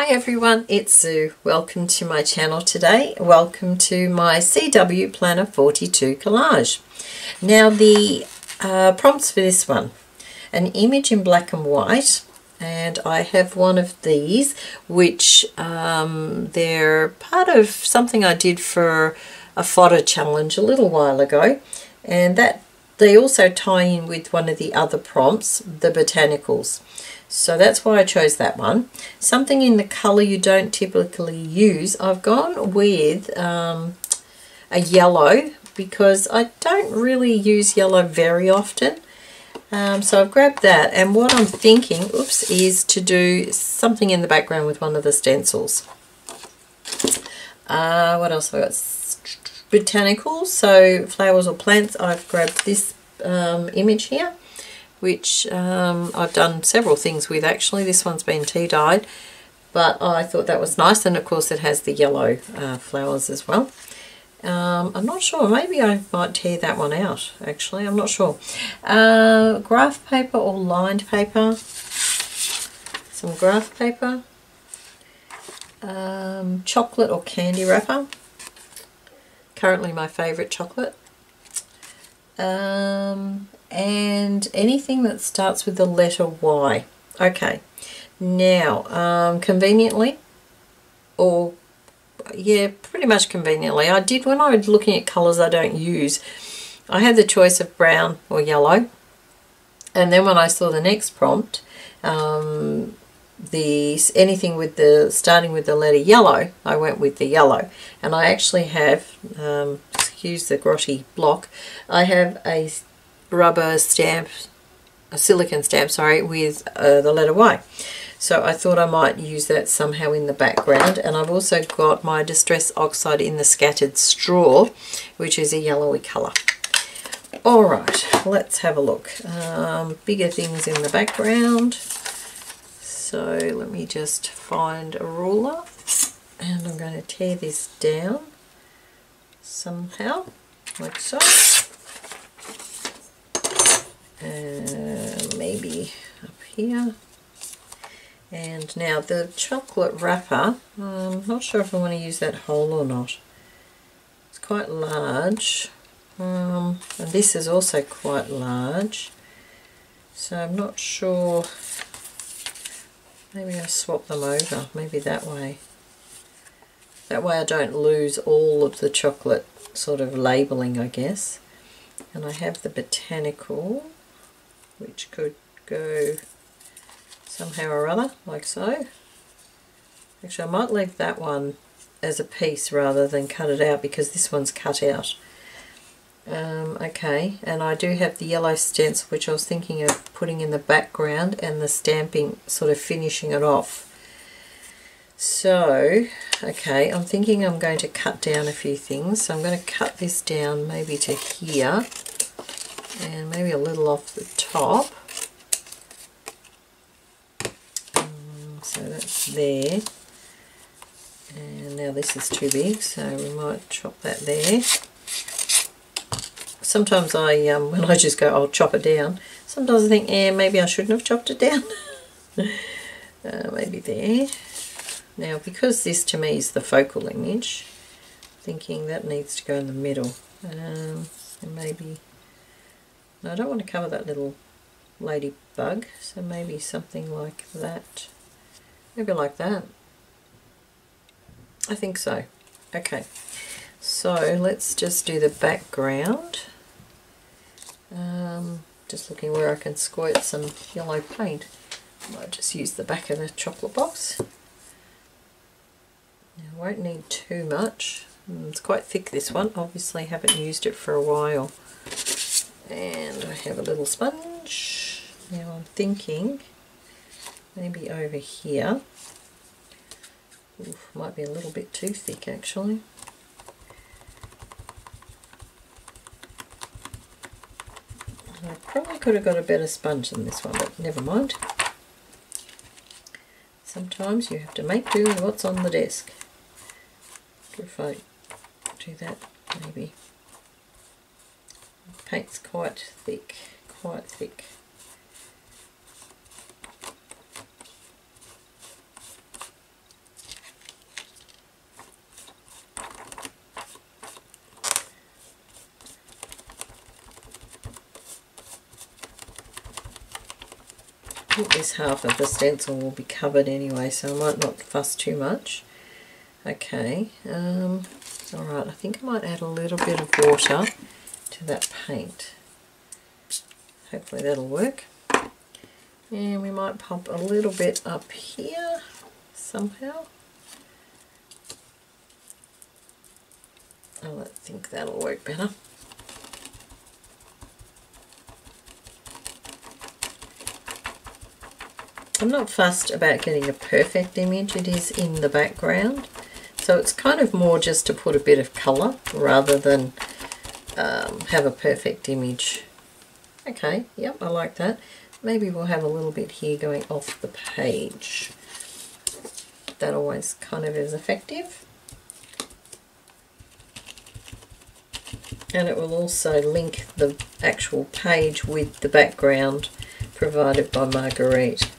Hi everyone, it's Sue. Welcome to my channel today. Welcome to my CW Planner 42 collage. Now the uh, prompts for this one, an image in black and white and I have one of these which um, they're part of something I did for a photo challenge a little while ago and that they also tie in with one of the other prompts, the botanicals. So that's why I chose that one. Something in the colour you don't typically use. I've gone with um, a yellow because I don't really use yellow very often. Um, so I've grabbed that and what I'm thinking, oops, is to do something in the background with one of the stencils. Uh, what else have I got? Botanicals, so flowers or plants. I've grabbed this um, image here which um, I've done several things with actually. This one's been tea dyed, but I thought that was nice. And of course it has the yellow uh, flowers as well. Um, I'm not sure, maybe I might tear that one out actually, I'm not sure. Uh, graph paper or lined paper, some graph paper, um, chocolate or candy wrapper, currently my favourite chocolate, um, and anything that starts with the letter Y. Okay, now um, conveniently, or yeah, pretty much conveniently, I did when I was looking at colours I don't use, I had the choice of brown or yellow. And then when I saw the next prompt, um, the anything with the starting with the letter yellow, I went with the yellow. And I actually have, um, excuse the grotty block, I have a rubber stamp, a silicon stamp, sorry, with uh, the letter Y. So I thought I might use that somehow in the background. And I've also got my Distress Oxide in the Scattered Straw, which is a yellowy colour. Alright, let's have a look. Um, bigger things in the background. So let me just find a ruler. And I'm going to tear this down somehow, like so uh, maybe up here. And now the chocolate wrapper, I'm not sure if I want to use that whole or not. It's quite large. Um, and this is also quite large. So I'm not sure. Maybe I'll swap them over. Maybe that way. That way I don't lose all of the chocolate sort of labelling, I guess. And I have the botanical which could go somehow or other, like so. Actually, I might leave that one as a piece rather than cut it out because this one's cut out. Um, okay, and I do have the yellow stencil which I was thinking of putting in the background and the stamping sort of finishing it off. So, okay, I'm thinking I'm going to cut down a few things. So I'm going to cut this down maybe to here and maybe a little off the top. Um, so that's there. And now this is too big, so we might chop that there. Sometimes I, um, when I just go, I'll chop it down. Sometimes I think, eh, maybe I shouldn't have chopped it down. uh, maybe there. Now, because this to me is the focal image, thinking that needs to go in the middle. Um, and maybe now I don't want to cover that little ladybug, so maybe something like that. Maybe like that. I think so. Okay, so let's just do the background. Um, just looking where I can squirt some yellow paint. I might just use the back of the chocolate box. I won't need too much. Mm, it's quite thick this one, obviously haven't used it for a while and I have a little sponge. Now I'm thinking maybe over here. Oof, might be a little bit too thick actually. I probably could have got a better sponge than this one, but never mind. Sometimes you have to make do with what's on the desk. If I do that, maybe paint's quite thick, quite thick. This half of the stencil will be covered anyway, so I might not fuss too much. Okay, um, alright, I think I might add a little bit of water that paint. Hopefully that'll work. And we might pop a little bit up here somehow. I think that'll work better. I'm not fussed about getting a perfect image, it is in the background. So it's kind of more just to put a bit of colour rather than um, have a perfect image. Okay, yep, I like that. Maybe we'll have a little bit here going off the page. That always kind of is effective. And it will also link the actual page with the background provided by Margarete.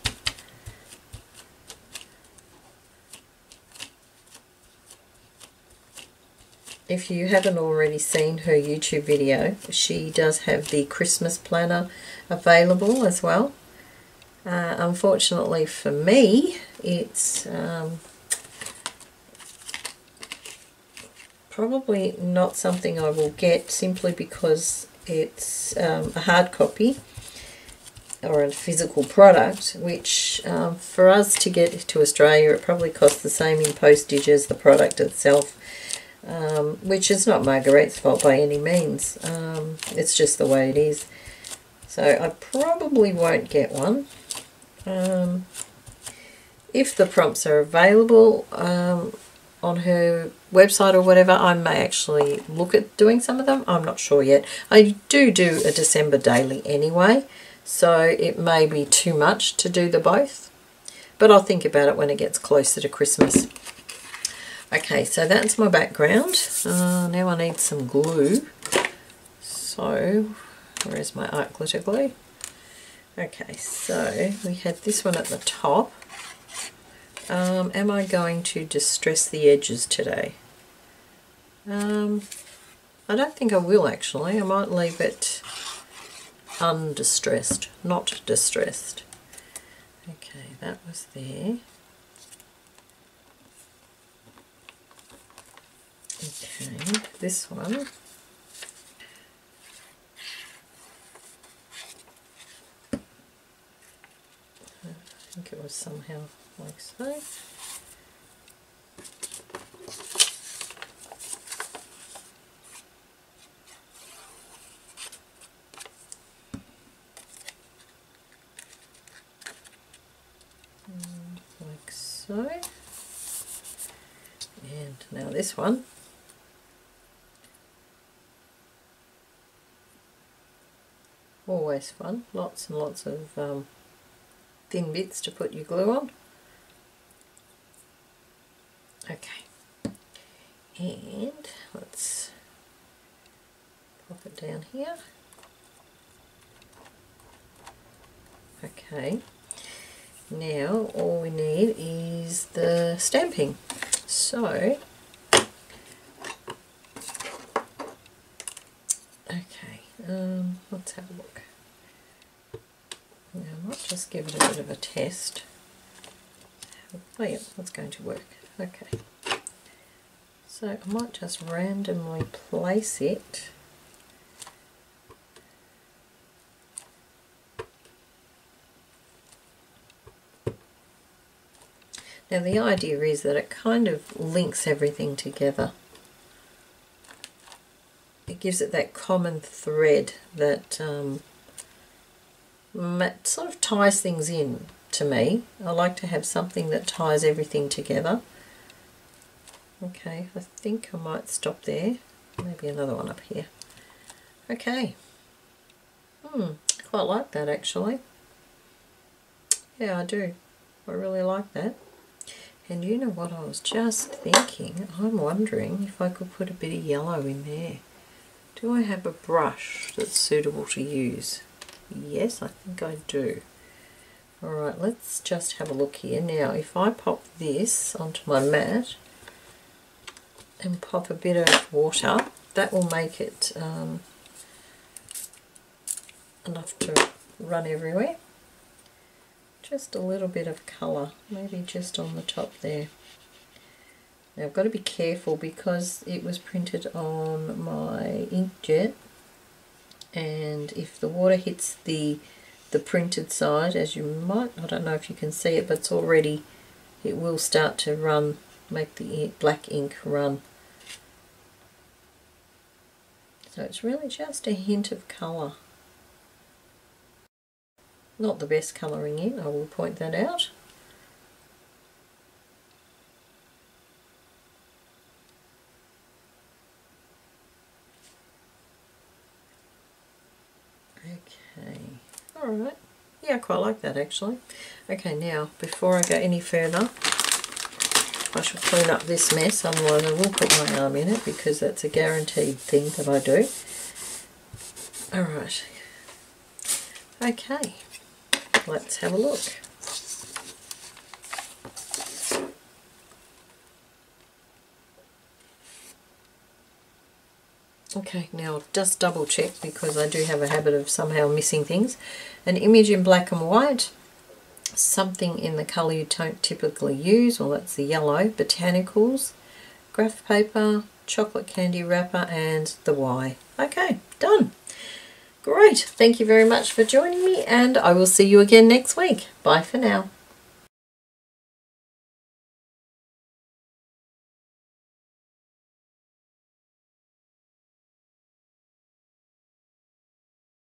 If you haven't already seen her YouTube video, she does have the Christmas planner available as well. Uh, unfortunately for me, it's um, probably not something I will get simply because it's um, a hard copy or a physical product, which um, for us to get to Australia, it probably costs the same in postage as the product itself um, which is not Margarete's fault by any means. Um, it's just the way it is. So I probably won't get one. Um, if the prompts are available um, on her website or whatever, I may actually look at doing some of them. I'm not sure yet. I do do a December daily anyway, so it may be too much to do the both. But I'll think about it when it gets closer to Christmas. Okay, so that's my background. Uh, now I need some glue. So, where's my art glitter glue? Okay, so we had this one at the top. Um, am I going to distress the edges today? Um, I don't think I will actually. I might leave it undistressed, not distressed. Okay, that was there. Okay, this one. I think it was somehow like so. like so. And now this one. Lots and lots of um, thin bits to put your glue on. Okay, and let's pop it down here. Okay, now all we need is the stamping. So, okay, um, let's have a look. Now I might just give it a bit of a test. Oh yeah, that's going to work. Okay. So I might just randomly place it Now the idea is that it kind of links everything together. It gives it that common thread that um, it sort of ties things in to me. I like to have something that ties everything together. Okay, I think I might stop there. Maybe another one up here. Okay. Hmm, quite like that actually. Yeah, I do. I really like that. And you know what I was just thinking? I'm wondering if I could put a bit of yellow in there. Do I have a brush that's suitable to use? Yes, I think I do. Alright, let's just have a look here. Now, if I pop this onto my mat and pop a bit of water, that will make it um, enough to run everywhere. just a little bit of colour, maybe just on the top there. Now I've got to be careful because it was printed on my inkjet and if the water hits the the printed side as you might, I don't know if you can see it but it's already, it will start to run, make the black ink run. So it's really just a hint of colour. Not the best colouring in, I will point that out. Okay, alright. Yeah, I quite like that actually. Okay, now, before I go any further, I shall clean up this mess, otherwise I will put my arm in it because that's a guaranteed thing that I do. Alright. Okay, let's have a look. Okay, now just double check because I do have a habit of somehow missing things. An image in black and white, something in the colour you don't typically use, well that's the yellow, botanicals, graph paper, chocolate candy wrapper and the Y. Okay, done. Great, thank you very much for joining me and I will see you again next week. Bye for now.